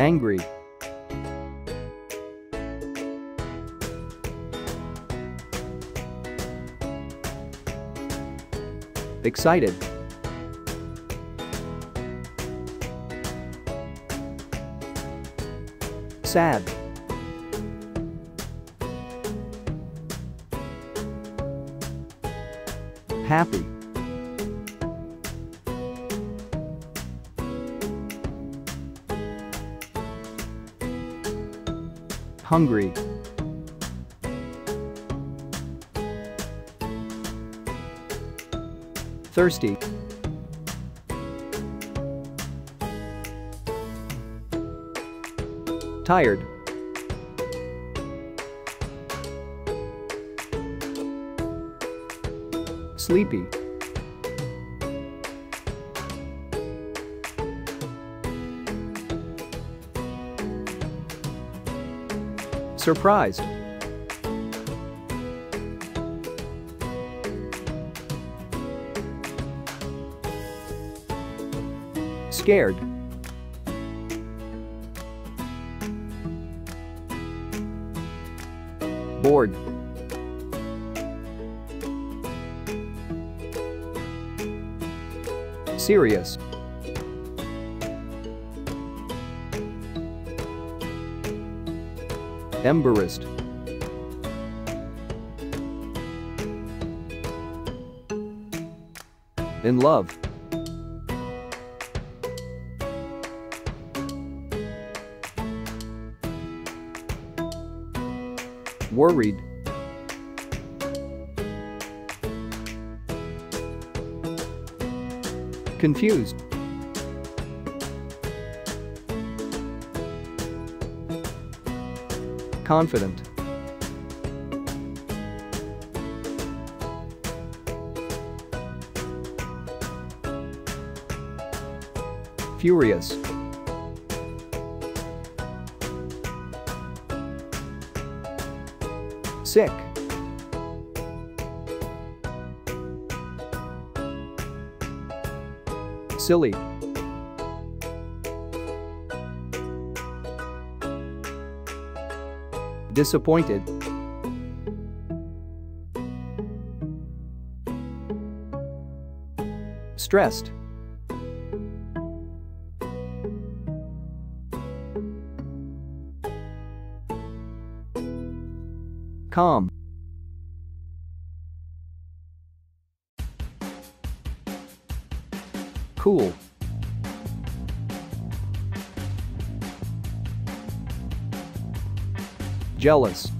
Angry. Excited. Sad. Happy. Hungry. Thirsty. Tired. Sleepy. Surprised. Scared. Bored. Serious. Embarrassed. In love. Worried. Confused. Confident. Furious. Sick. Silly. Disappointed. Stressed. Calm. Cool. Jealous.